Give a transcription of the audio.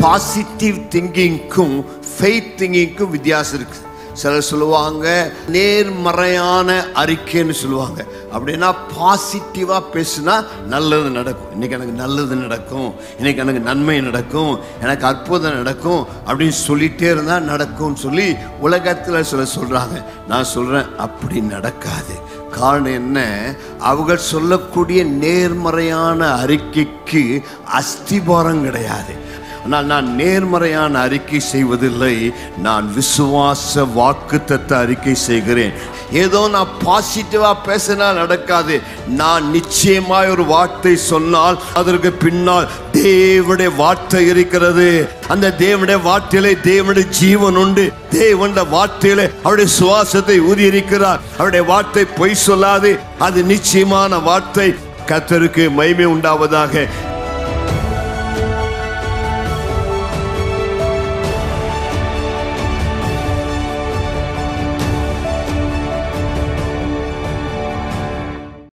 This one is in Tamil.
பாசிட்டிவ் திங்கிங்க்கும் ஃபெய்த் திங்கிங்க்கும் வித்தியாசம் இருக்கு சிலர் சொல்லுவாங்க நேர்மறையான அறிக்கைன்னு சொல்லுவாங்க. அப்படின்னா பாசிட்டிவாக பேசுனா நல்லது நடக்கும். இன்றைக்கி எனக்கு நல்லது நடக்கும். இன்றைக்கி எனக்கு நன்மை நடக்கும். எனக்கு அற்புதம் நடக்கும். அப்படின்னு சொல்லிகிட்டே இருந்தால் நடக்கும்னு சொல்லி உலகத்தில் சிலர் சொல்கிறாங்க நான் சொல்கிறேன் அப்படி நடக்காது. காரணம் என்ன? அவர்கள் சொல்லக்கூடிய நேர்மறையான அறிக்கைக்கு அஸ்திபாரம் கிடையாது. ஆனால் நான் நேர்மறையான அறிக்கை செய்வதில்லை. நான் விசுவாச வாக்குத்தத்த அறிக்கை செய்கிறேன். ஏதோ நான் பாசிட்டிவாக பேசினா நடக்காது. நான் நிச்சயமாய் ஒரு வார்த்தை சொன்னால் அதற்கு பின்னால் தேவனுடைய வார்த்தை இருக்கிறது. அந்த தேவனுடைய வார்த்தையிலே தேவனுடைய ஜீவன் உண்டு. தேவனுடைய வார்த்தையிலே அவருடைய சுவாசத்தை ஊதியிருக்கிறார். அவருடைய வார்த்தை பொய் சொல்லாது. அது நிச்சயமான வார்த்தை. கத்தருக்கு மகிமை உண்டாவதாக.